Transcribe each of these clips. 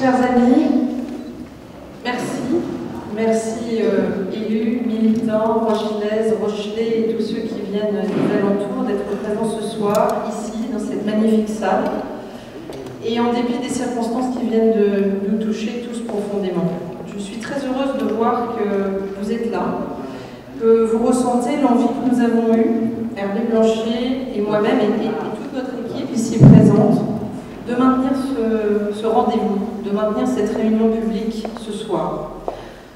Chers amis, merci. Merci euh, élus, militants, rochelaises, rochelais et tous ceux qui viennent des alentours d'être présents ce soir ici, dans cette magnifique salle. Et en dépit des circonstances qui viennent de nous toucher tous profondément. Je suis très heureuse de voir que vous êtes là, que vous ressentez l'envie que nous avons eue, Hervé Blanchet et moi-même et, toute notre équipe ici présente, de maintenir ce rendez-vous, de maintenir cette réunion publique ce soir.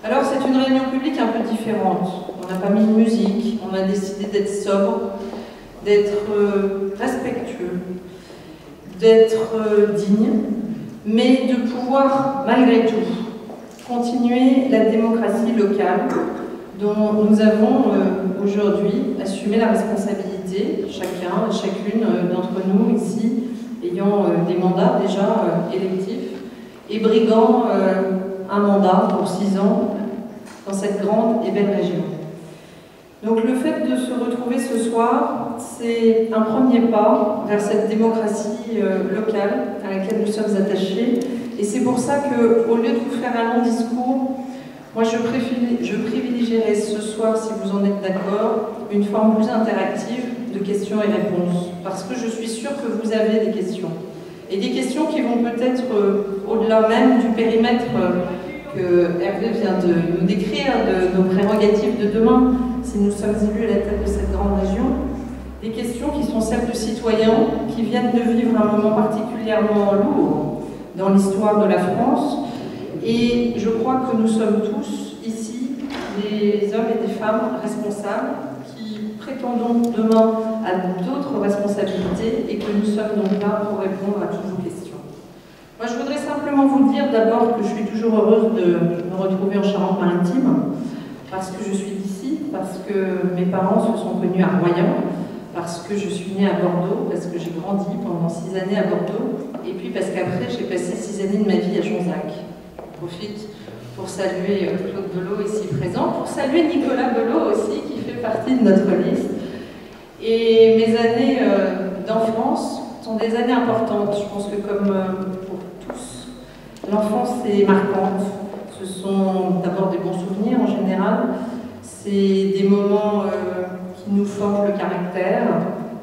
Alors c'est une réunion publique un peu différente. On n'a pas mis de musique, on a décidé d'être sobre, d'être euh, respectueux, d'être euh, digne, mais de pouvoir malgré tout continuer la démocratie locale dont nous avons euh, aujourd'hui assumé la responsabilité, chacun, chacune d'entre nous ici, ayant des mandats déjà électifs, et briguant un mandat pour six ans dans cette grande et belle région. Donc le fait de se retrouver ce soir, c'est un premier pas vers cette démocratie euh, locale à laquelle nous sommes attachés. Et c'est pour ça qu'au lieu de vous faire un long discours, moi je, je ce soir, si vous en êtes d'accord, une forme plus interactive de questions et réponses. Parce que je suis sûre que vous avez des questions. Et des questions qui vont peut-être euh, au-delà même du périmètre euh, que Hervé vient de nous décrire, de nos prérogatives de demain, si nous sommes élus à la tête de cette grande région, des questions qui sont celles de citoyens qui viennent de vivre un moment particulièrement lourd dans l'histoire de la France. Et je crois que nous sommes tous ici des hommes et des femmes responsables qui prétendons demain à d'autres responsabilités et que nous sommes donc là pour répondre à toutes vos questions. Moi, je voudrais simplement vous dire d'abord que je suis toujours heureuse de me retrouver en Charente-Maritime, parce que je suis d'ici, parce que mes parents se sont connus à Royan, parce que je suis née à Bordeaux, parce que j'ai grandi pendant six années à Bordeaux, et puis parce qu'après, j'ai passé six années de ma vie à Jonzac. Je profite pour saluer euh, Claude Belot ici présent, pour saluer Nicolas Belot aussi, qui fait partie de notre liste. Et mes années euh, d'enfance sont des années importantes. Je pense que comme euh, pour tous, l'enfance est marquante. Ce sont d'abord des bons souvenirs en général. C'est des moments euh, qui nous forment le caractère,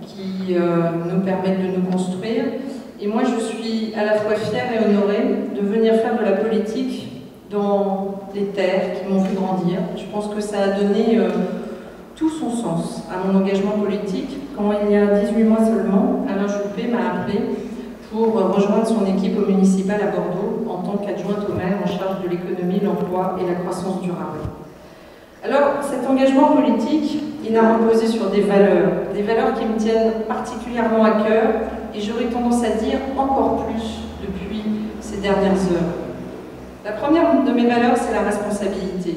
qui nous permettent de nous construire. Et moi, je suis à la fois fière et honorée de venir faire de la politique dans les terres qui m'ont vu grandir. Je pense que ça a donné tout son sens à mon engagement politique quand il y a 18 mois seulement, Alain Juppé m'a appelé pour rejoindre son équipe au municipal à Bordeaux en tant qu'adjointe au maire en charge de l'économie, l'emploi et la croissance durable. Alors, cet engagement politique, il a reposé sur des valeurs, des valeurs qui me tiennent particulièrement à cœur et j'aurais tendance à dire encore plus depuis ces dernières heures. La première de mes valeurs, c'est la responsabilité.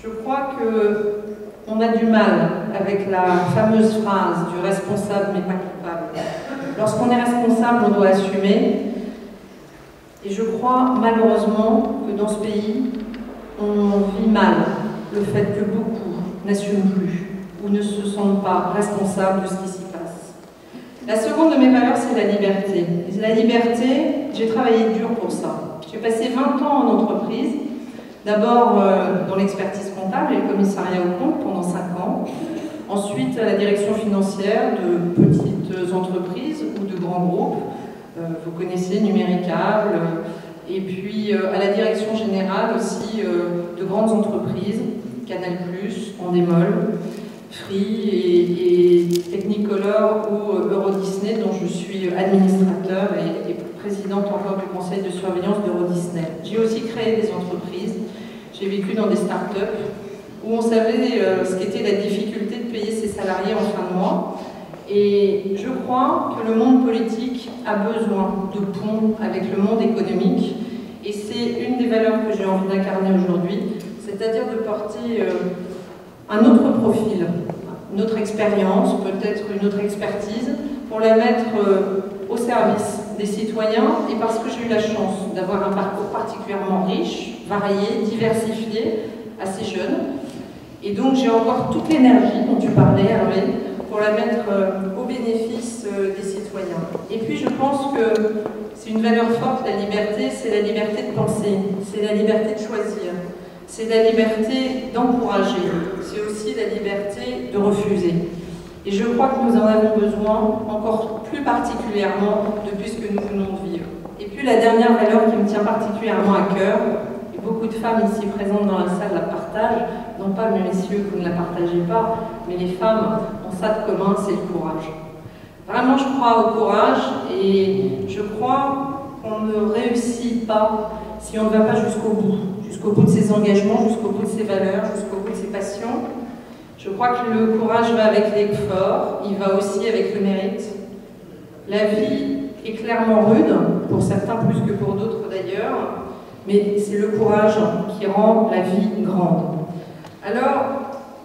Je crois que on a du mal avec la fameuse phrase du responsable mais pas coupable. Lorsqu'on est responsable, on doit assumer. Et je crois malheureusement que dans ce pays, on vit mal le fait que beaucoup n'assument plus ou ne se sentent pas responsables de ce qui s'y passe. La seconde de mes valeurs, c'est la liberté. la liberté, j'ai travaillé dur pour ça. J'ai passé 20 ans en entreprise, D'abord euh, dans l'expertise et le commissariat au compte pendant 5 ans. Ensuite à la direction financière de petites entreprises ou de grands groupes. Euh, vous connaissez Numéricable. Et puis euh, à la direction générale aussi de grandes entreprises, Canal+, Endemol, Free et, Technicolor ou Euro Disney dont je suis administrateur et, et présidente encore du conseil de surveillance d'Euro Disney. J'ai aussi créé des entreprises j'ai vécu dans des start-up où on savait euh, ce qu'était la difficulté de payer ses salariés en fin de mois. Et je crois que le monde politique a besoin de ponts avec le monde économique. Et c'est une des valeurs que j'ai envie d'incarner aujourd'hui, c'est-à-dire de porter euh, un autre profil, une autre expérience, peut-être une autre expertise, pour la mettre euh, au service des citoyens et parce que j'ai eu la chance d'avoir un parcours particulièrement riche, varié, diversifié, assez jeune. Et donc j'ai encore toute l'énergie dont tu parlais, Hervé, pour la mettre euh, au bénéfice euh, des citoyens. Et puis je pense que c'est une valeur forte, la liberté, c'est la liberté de penser, c'est la liberté de choisir, c'est la liberté d'encourager, c'est aussi la liberté de refuser. Et je crois que nous en avons besoin encore plus particulièrement depuis ce que nous venons de vivre. Et puis la dernière valeur qui me tient particulièrement à cœur, beaucoup de femmes ici présentes dans la salle la partagent, non pas mes messieurs, vous ne la partagez pas, mais les femmes ont ça de commun, c'est le courage. Vraiment, je crois au courage et je crois qu'on ne réussit pas si on ne va pas jusqu'au bout, jusqu'au bout de ses engagements, jusqu'au bout de ses valeurs, jusqu'au bout de ses passions. Je crois que le courage va avec l'effort, il va aussi avec le mérite. La vie est clairement rude, pour certains plus que pour d'autres d'ailleurs, mais c'est le courage qui rend la vie grande. Alors,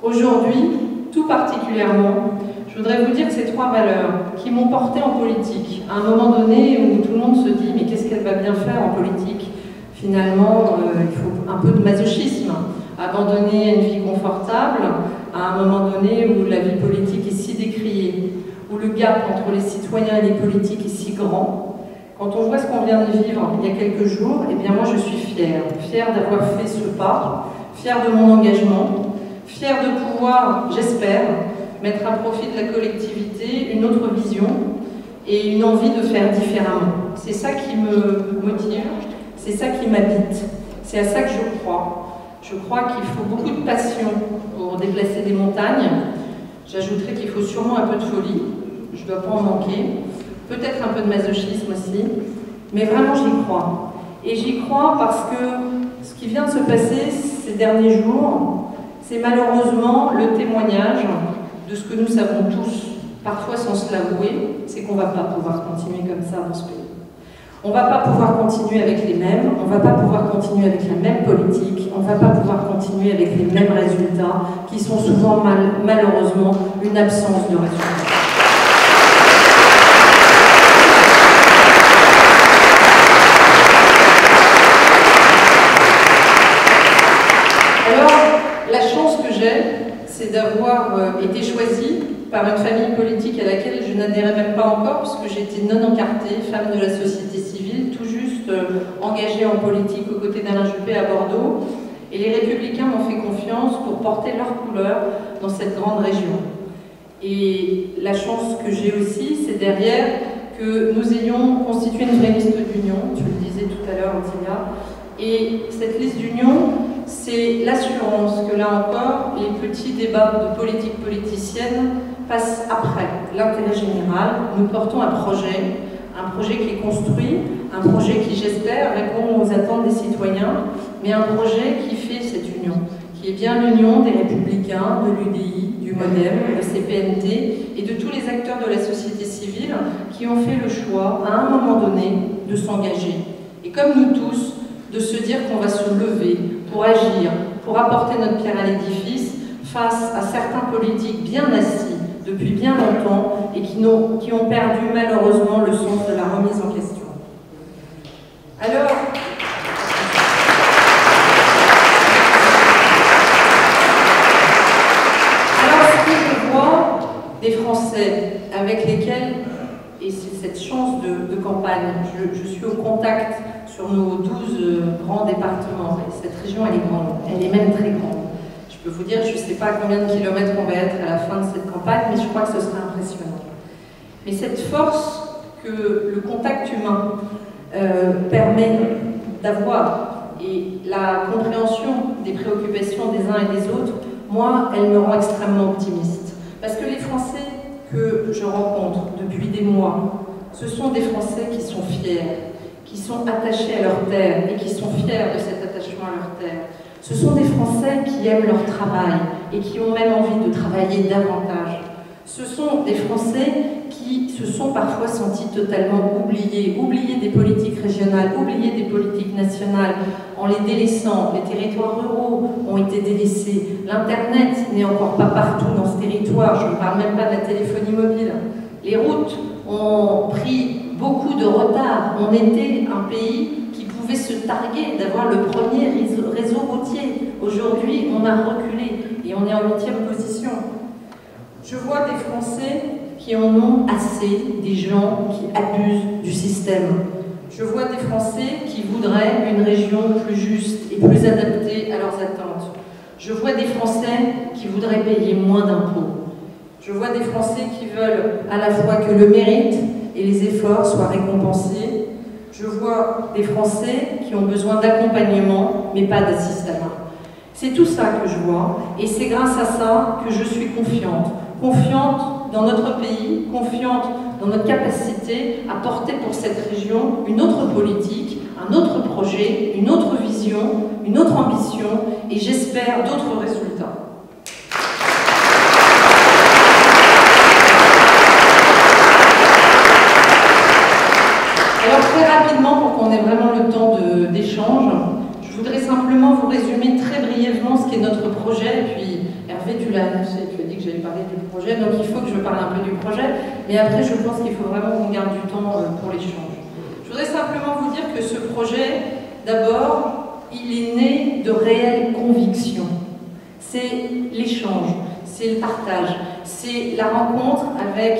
aujourd'hui, tout particulièrement, je voudrais vous dire ces trois valeurs qui m'ont porté en politique, à un moment donné où tout le monde se dit mais qu'est-ce qu'elle va bien faire en politique? Finalement, euh, il faut un peu de masochisme, abandonner une vie confortable à un moment donné où la vie politique est si décriée, où le gap entre les citoyens et les politiques est si grand. Quand on voit ce qu'on vient de vivre il y a quelques jours, eh bien moi je suis fière, fière d'avoir fait ce pas, fière de mon engagement, fière de pouvoir, j'espère, mettre à profit de la collectivité une autre vision et une envie de faire différemment. C'est ça qui me motive, c'est ça qui m'habite, c'est à ça que je crois. Je crois qu'il faut beaucoup de passion pour déplacer des montagnes. J'ajouterais qu'il faut sûrement un peu de folie, je ne dois pas en manquer, peut-être un peu de masochisme aussi, mais vraiment j'y crois. Et j'y crois parce que ce qui vient de se passer ces derniers jours, c'est malheureusement le témoignage de ce que nous savons tous, parfois sans se l'avouer, c'est qu'on ne va pas pouvoir continuer comme ça dans ce pays. On ne va pas pouvoir continuer avec les mêmes, on ne va pas pouvoir continuer avec la même politique, on ne va pas pouvoir continuer avec les mêmes résultats, qui sont souvent malheureusement une absence de résultats. C'est d'avoir euh, été choisie par une famille politique à laquelle je n'adhérais même pas encore, puisque j'étais non encartée, femme de la société civile, tout juste euh, engagée en politique aux côtés d'Alain Juppé à Bordeaux. Et les républicains m'ont fait confiance pour porter leur couleur dans cette grande région. Et la chance que j'ai aussi, c'est derrière que nous ayons constitué une vraie liste d'union, tu le disais tout à l'heure, Antilia, et cette liste d'union, c'est l'assurance que là encore, les petits débats de politique politicienne passent après l'intérêt général. Nous portons un projet, un projet qui est construit, un projet qui, j'espère, répond aux attentes des citoyens, mais un projet qui fait cette union, qui est bien l'union des républicains, de l'UDI, du MODEM, de CPNT et de tous les acteurs de la société civile qui ont fait le choix, à un moment donné, de s'engager. Et comme nous tous, de se dire qu'on va se lever pour agir, pour apporter notre pierre à l'édifice face à certains politiques bien assis depuis bien longtemps et qui ont, perdu malheureusement le sens de la remise en question. Alors, alors ce que je vois des Français avec lesquels, et c'est cette chance de, campagne, je, je suis au contact sur nos 12 euh, grands départements. cette région, elle est grande, elle est même très grande. Je peux vous dire, je ne sais pas combien de kilomètres on va être à la fin de cette campagne, mais je crois que ce sera impressionnant. Mais cette force que le contact humain euh, permet d'avoir et la compréhension des préoccupations des uns et des autres, moi, elle me rend extrêmement optimiste. Parce que les Français que je rencontre depuis des mois, ce sont des Français qui sont fiers, qui sont attachés à leur terre et qui sont fiers de cet attachement à leur terre. Ce sont des Français qui aiment leur travail et qui ont même envie de travailler davantage. Ce sont des Français qui se sont parfois sentis totalement oubliés, oubliés des politiques régionales, oubliés des politiques nationales, en les délaissant. Les territoires ruraux ont été délaissés. L'Internet n'est encore pas partout dans ce territoire, je ne parle même pas de la téléphonie mobile. Les routes ont pris beaucoup de retard. On était un pays qui pouvait se targuer d'avoir le premier réseau routier. Aujourd'hui, on a reculé et on est en huitième position. Je vois des Français qui en ont assez des gens qui abusent du système. Je vois des Français qui voudraient une région plus juste et plus adaptée à leurs attentes. Je vois des Français qui voudraient payer moins d'impôts. Je vois des Français qui veulent à la fois que le mérite et les efforts soient récompensés. Je vois des Français qui ont besoin d'accompagnement, mais pas d'assistanat. C'est tout ça que je vois, et c'est grâce à ça que je suis confiante. Confiante dans notre pays, confiante dans notre capacité à porter pour cette région une autre politique, un autre projet, une autre vision, une autre ambition, et j'espère d'autres résultats. Alors très rapidement, pour qu'on ait vraiment le temps d'échange, je voudrais simplement vous résumer très brièvement ce qu'est notre projet. Et puis, Hervé, tu l'as annoncé, tu as dit que j'allais parler du projet, donc il faut que je parle un peu du projet. Mais après, je pense qu'il faut vraiment qu'on garde du temps euh, pour l'échange. Je voudrais simplement vous dire que ce projet, d'abord, il est né de réelles convictions. C'est l'échange, c'est le partage, c'est la rencontre avec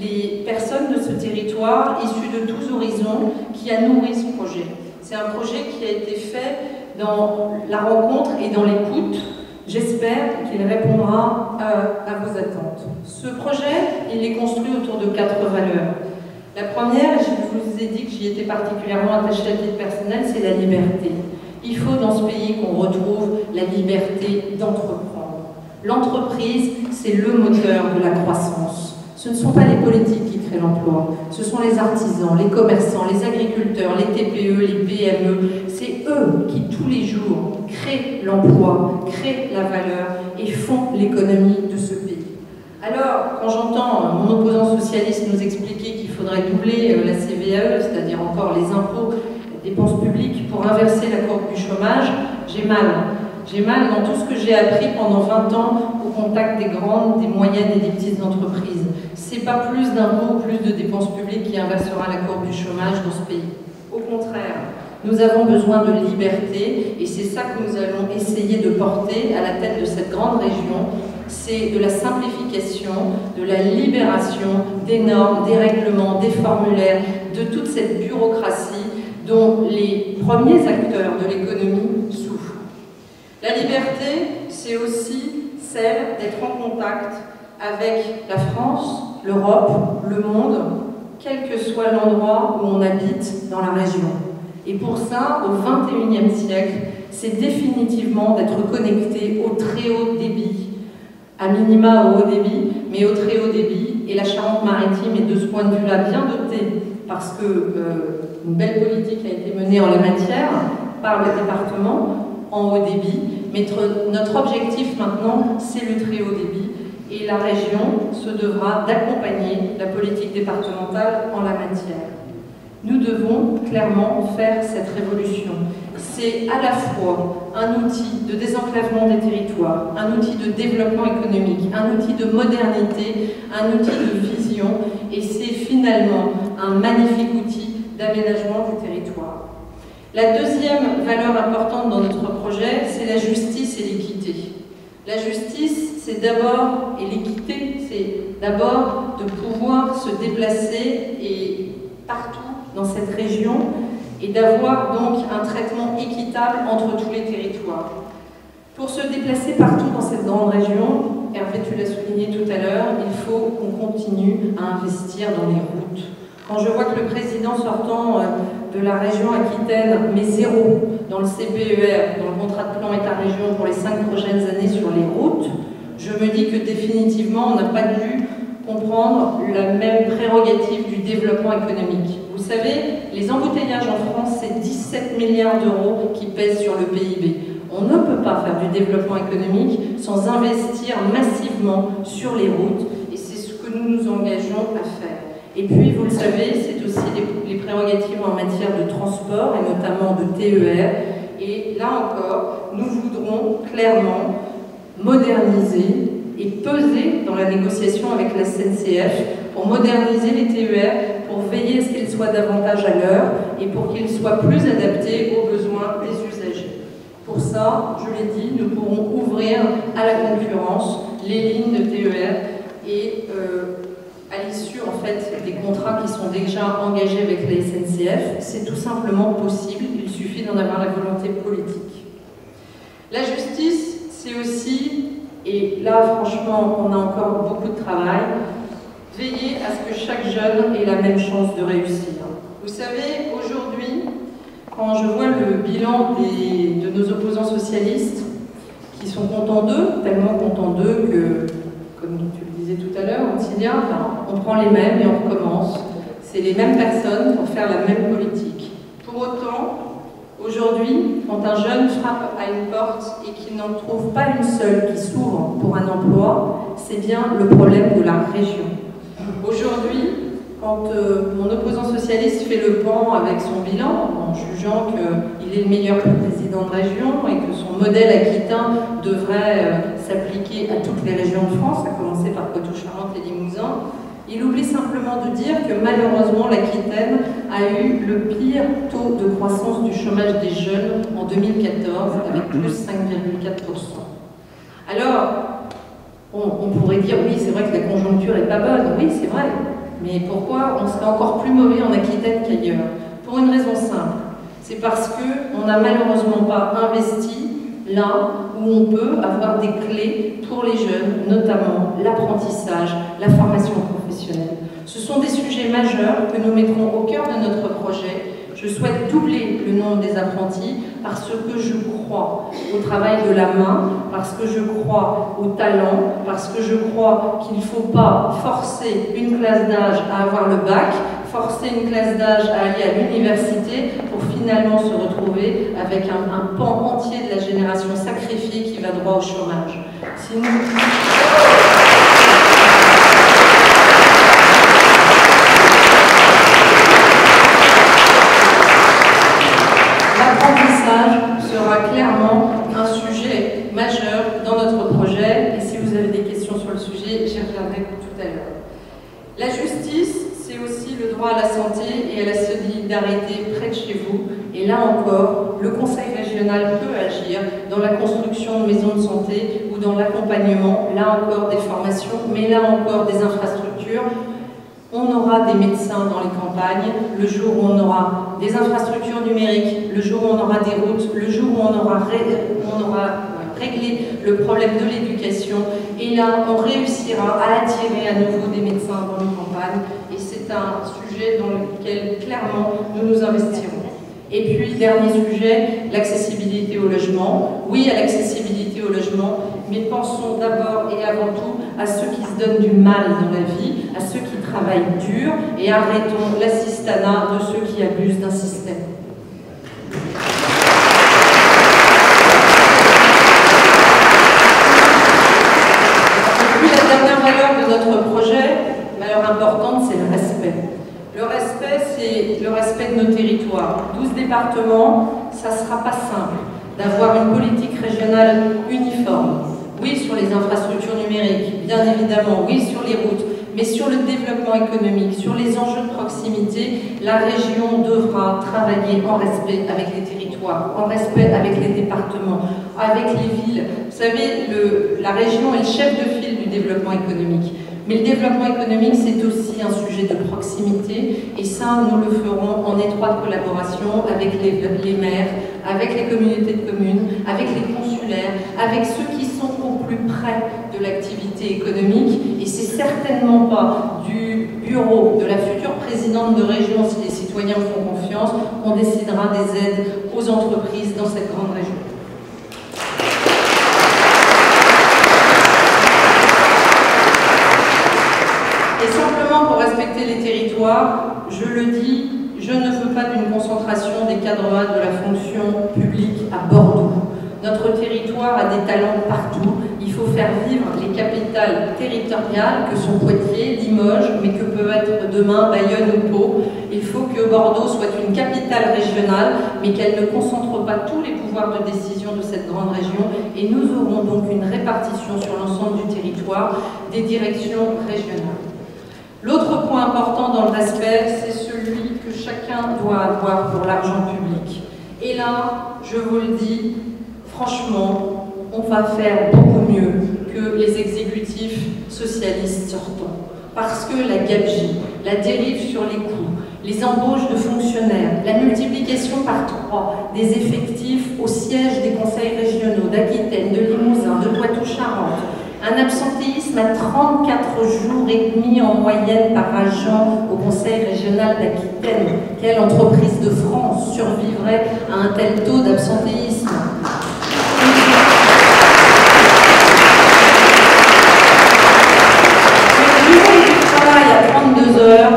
les personnes de ce territoire issues de tous horizons qui a nourri ce projet. C'est un projet qui a été fait dans la rencontre et dans l'écoute. J'espère qu'il répondra euh, à, vos attentes. Ce projet, il est construit autour de quatre valeurs. La première, je vous ai dit que j'y étais particulièrement attachée à titre personnel, c'est la liberté. Il faut dans ce pays qu'on retrouve la liberté d'entreprendre. L'entreprise, c'est le moteur de la croissance. Ce ne sont pas les politiques qui créent l'emploi, ce sont les artisans, les commerçants, les agriculteurs, les TPE, les PME. C'est eux qui tous les jours créent l'emploi, créent la valeur et font l'économie de ce pays. Alors, quand j'entends mon opposant socialiste nous expliquer qu'il faudrait doubler euh, la CVAE, c'est-à-dire encore les impôts, les dépenses publiques, pour inverser la courbe du chômage, j'ai mal. J'ai mal dans tout ce que j'ai appris pendant 20 ans au contact des grandes, des moyennes et des petites entreprises. C'est pas plus d'impôts ou plus de dépenses publiques qui inversera la courbe du chômage dans ce pays. Au contraire, nous avons besoin de liberté et c'est ça que nous allons essayer de porter à la tête de cette grande région. C'est de la simplification, de la libération des normes, des règlements, des formulaires, de toute cette bureaucratie dont les premiers acteurs de l'économie souffrent. La liberté, c'est aussi celle d'être en contact avec la France, l'Europe, le monde, quel que soit l'endroit où on habite dans la région. Et pour ça, au XXIe siècle, c'est définitivement d'être connecté au très haut débit, à minima au haut débit, mais au très haut débit. Et la Charente-Maritime est de ce point de vue-là bien dotée, parce que euh, une belle politique a été menée en la matière par le département, en haut débit. Mais notre objectif maintenant, c'est le très haut débit. Et la région se devra d'accompagner la politique départementale en la matière. Nous devons clairement faire cette révolution. C'est à la fois un outil de désenclavement des territoires, un outil de développement économique, un outil de modernité, un outil de vision, et c'est finalement un magnifique outil d'aménagement du territoire. La deuxième valeur importante dans notre projet, c'est la justice et l'équité. La justice, c'est d'abord, et l'équité, c'est d'abord de pouvoir se déplacer partout dans cette région et d'avoir donc un traitement équitable entre tous les territoires. Pour se déplacer partout dans cette grande région, Hervé, tu l'as souligné tout à l'heure, il faut qu'on continue à investir dans les routes. Quand je vois que le président sortant euh, de la région Aquitaine met zéro dans le CPER, dans le contrat de plan État-région pour les cinq prochaines années sur les routes, je me dis que définitivement, on n'a pas dû comprendre la même prérogative du développement économique. Vous savez, les embouteillages en France, c'est 17 milliards d'euros qui pèsent sur le PIB. On ne peut pas faire du développement économique sans investir massivement sur les routes, et c'est ce que nous nous engageons à faire. Et puis, vous le savez, c'est aussi les, prérogatives en matière de transport, et notamment de TER. Et là encore, nous voudrons clairement moderniser et peser dans la négociation avec la SNCF pour moderniser les TER, pour veiller à ce qu'ils soient davantage à l'heure et pour qu'ils soient plus adaptés aux besoins des usagers. Pour ça, je l'ai dit, nous pourrons ouvrir à la concurrence les lignes de TER et euh, à l'issue en fait des contrats qui sont déjà engagés avec la SNCF. C'est tout simplement possible, il suffit d'en avoir la volonté politique. La justice, c'est aussi, et là franchement on a encore beaucoup de travail, veiller à ce que chaque jeune ait la même chance de réussir. Vous savez, aujourd'hui, quand je vois le bilan de nos opposants socialistes, qui sont contents d'eux, tellement contents d'eux que, comme tu le disais tout à l'heure, on prend les mêmes et on recommence. C'est les mêmes personnes pour faire la même politique. Pour autant, aujourd'hui, quand un jeune frappe à une porte et qu'il n'en trouve pas une seule qui s'ouvre pour un emploi, c'est bien le problème de la région. Aujourd'hui, quand euh, mon opposant socialiste fait le pan avec son bilan, en jugeant qu'il est le meilleur président de région et que son modèle aquitain devrait euh, s'appliquer à toutes les régions de France, à commencer par Limousin, il oublie simplement de dire que malheureusement l'Aquitaine a eu le pire taux de croissance du chômage des jeunes en 2014 avec plus 5,4%. Alors, on, on pourrait dire oui, c'est vrai que la conjoncture n'est pas bonne, oui, c'est vrai, mais pourquoi on serait encore plus mauvais en Aquitaine qu'ailleurs? Pour une raison simple. C'est parce qu'on n'a malheureusement pas investi là où on peut avoir des clés pour les jeunes, notamment l'apprentissage, la formation professionnelle. Ce sont des sujets majeurs que nous mettrons au cœur de notre projet je souhaite doubler le nombre des apprentis parce que je crois au travail de la main, parce que je crois au talent, parce que je crois qu'il ne faut pas forcer une classe d'âge à avoir le bac, forcer une classe d'âge à aller à l'université pour finalement se retrouver avec un, pan entier de la génération sacrifiée qui va droit au chômage clairement un sujet majeur dans notre projet et si vous avez des questions sur le sujet, j'y reviendrai tout à l'heure. La justice, c'est aussi le droit à la santé et à la solidarité près de chez vous. Et là encore, le Conseil régional peut agir dans la construction de maisons de santé ou dans l'accompagnement, là encore des formations, mais là encore des infrastructures on aura des médecins dans les campagnes, le jour où on aura des infrastructures numériques, le jour où on aura des routes, le jour où on aura, réglé le problème de l'éducation. Et là, on réussira à attirer à nouveau des médecins dans les campagnes. Et c'est un sujet dans lequel, clairement, nous nous investirons. Et puis, dernier sujet, l'accessibilité au logement. Oui à l'accessibilité au logement, mais pensons d'abord et avant tout à ceux qui se donnent du mal dans la vie, à ceux qui travaillent dur et arrêtons l'assistanat de ceux qui abusent d'un système. La dernière valeur de notre projet, valeur importante, c'est le respect. Le respect, c'est le respect de nos territoires. 12 départements, ça ne sera pas simple d'avoir une politique régionale uniforme. Oui, sur les infrastructures numériques, bien évidemment, oui, sur les routes, mais sur le développement économique, sur les enjeux de proximité, la région devra travailler en respect avec les territoires, en respect avec les départements, avec les villes. Vous savez, la région est le chef de file du développement économique. Mais le développement économique, c'est aussi un sujet de proximité, et ça, nous le ferons en étroite collaboration avec les, les maires, avec les communautés de communes, avec les consulaires, avec ceux qui sont plus près de l'activité économique, et c'est certainement pas du bureau de la future présidente de région, si les citoyens font confiance, qu'on décidera des aides aux entreprises dans cette grande région. Et simplement pour respecter les territoires, je le dis, je ne veux pas d'une concentration des cadres de la fonction publique à Bordeaux. Notre territoire a des talents partout. Faut faire vivre les capitales territoriales que sont Poitiers, Limoges, mais que peut être demain Bayonne ou Pau. Il faut que Bordeaux soit une capitale régionale, mais qu'elle ne concentre pas tous les pouvoirs de décision de cette grande région. Et nous aurons donc une répartition sur l'ensemble du territoire des directions régionales. L'autre point important dans le respect, c'est celui que chacun doit avoir pour l'argent public. Et là, je vous le dis, franchement, on va faire beaucoup mieux que les exécutifs socialistes sortants. parce que la gabegie, la dérive sur les coûts, les embauches de fonctionnaires, la multiplication par trois des effectifs au siège des conseils régionaux d'Aquitaine, de Limousin, de Poitou-Charentes, un absentéisme à 34 jours et demi en moyenne par agent au Conseil régional d'Aquitaine. Quelle entreprise de France survivrait à un tel taux d'absentéisme à 32 heures,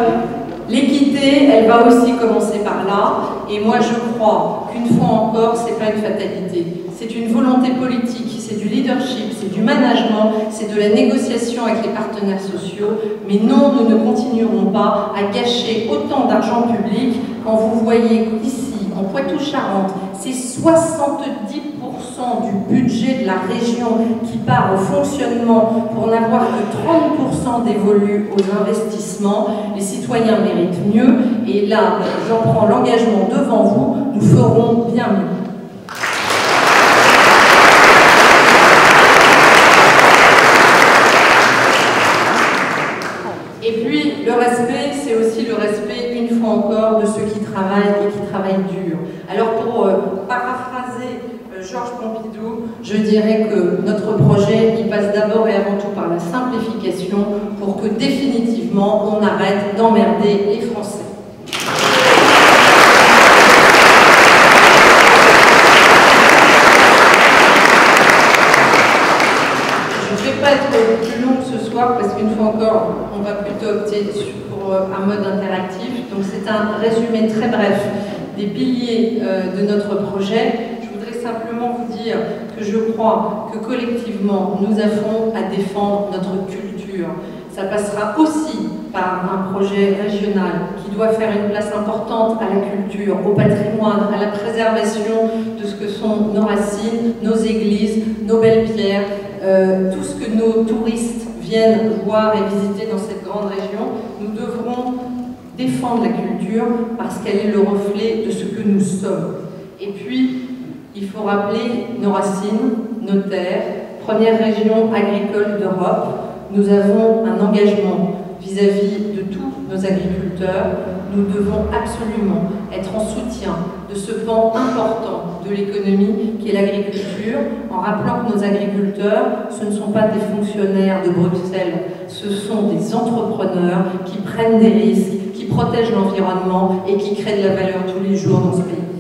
l'équité, elle va aussi commencer par là. Et moi, je crois qu'une fois encore, ce n'est pas une fatalité. C'est une volonté politique, c'est du leadership, c'est du management, c'est de la négociation avec les partenaires sociaux. Mais non, nous ne continuerons pas à gâcher autant d'argent public quand vous voyez ici, en Poitou-Charentes, c'est 70% du budget de la région qui part au fonctionnement pour n'avoir que 30% dévolu aux investissements. Les citoyens méritent mieux et là, j'en prends l'engagement devant vous, nous ferons bien mieux. Et puis, le respect, c'est aussi le respect, une fois encore, de ceux qui travaillent et qui travaillent dur. Alors, pour euh, paraphraser Georges Pompidou, je dirais que notre projet, passe d'abord et avant tout par la simplification pour que définitivement on arrête d'emmerder les Français. Je ne vais pas être plus long ce soir parce qu'une fois encore, on va plutôt opter pour euh, un mode interactif. Donc c'est un résumé très bref des piliers euh, de notre projet que je crois que collectivement, nous avons à défendre notre culture. Ça passera aussi par un projet régional qui doit faire une place importante à la culture, au patrimoine, à la préservation de ce que sont nos racines, nos églises, nos belles pierres, euh, tout ce que nos touristes viennent voir et visiter dans cette grande région. Nous devrons défendre la culture parce qu'elle est le reflet de ce que nous sommes. Et puis, il faut rappeler nos racines, nos terres, première région agricole d'Europe. Nous avons un engagement vis-à-vis de tous nos agriculteurs. Nous devons absolument être en soutien de ce pan important de l'économie qui est l'agriculture, en rappelant que nos agriculteurs, ce ne sont pas des fonctionnaires de Bruxelles, ce sont des entrepreneurs qui prennent des risques, qui protègent l'environnement et qui créent de la valeur tous les jours dans ce pays.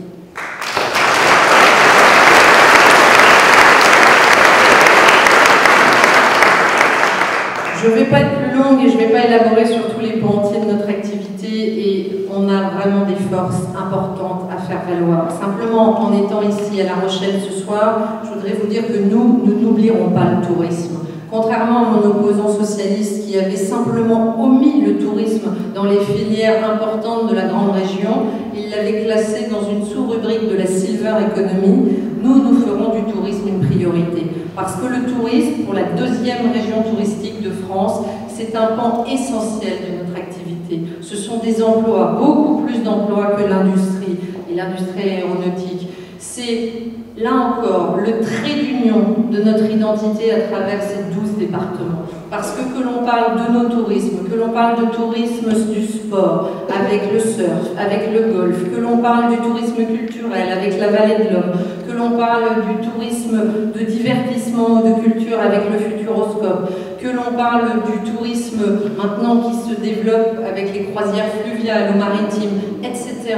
Je ne vais pas être plus longue et je ne vais pas élaborer sur tous les pans entiers de notre activité et on a vraiment des forces importantes à faire valoir. Simplement, en étant ici à La Rochelle ce soir, je voudrais vous dire que nous, nous n'oublierons pas le tourisme. Contrairement à mon opposant socialiste qui avait simplement omis le tourisme dans les filières importantes de la grande région, il l'avait classé dans une sous-rubrique de la silver economy, nous, nous ferons du tourisme une priorité. Parce que le tourisme, pour la deuxième région touristique de France, c'est un pan essentiel de notre activité. Ce sont des emplois, beaucoup plus d'emplois que l'industrie et l'industrie aéronautique. C'est là encore le trait d'union de notre identité à travers ces douze départements. Parce que que l'on parle de nos tourismes, que l'on parle de tourisme du sport, avec le surf, avec le golf, que l'on parle du tourisme culturel, avec la vallée de l'Homme, que l'on parle du tourisme de divertissement, de culture, avec le futuroscope, que l'on parle du tourisme maintenant qui se développe avec les croisières fluviales ou maritimes, etc.,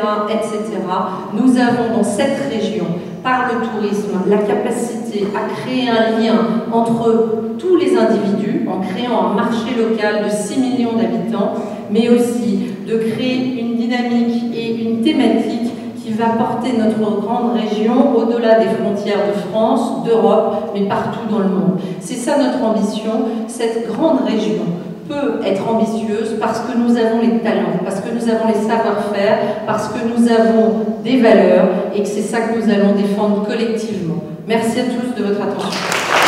nous avons dans cette région par le tourisme la capacité à créer un lien entre tous les individus en créant un marché local de 6 millions d'habitants, mais aussi de créer une dynamique et une thématique qui va porter notre grande région au-delà des frontières de France, d'Europe, mais partout dans le monde. C'est ça notre ambition, cette grande région peut être ambitieuse parce que nous avons les talents, parce que nous avons les savoir-faire, parce que nous avons des valeurs et que c'est ça que nous allons défendre collectivement. Merci à tous de votre attention.